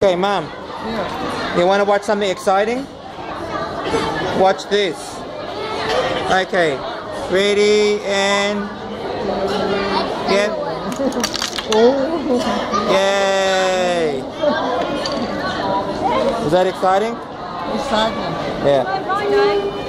Okay, mom. You want to watch something exciting? Watch this. Okay. Ready and get. Yay! Is that exciting? Exciting. Yeah.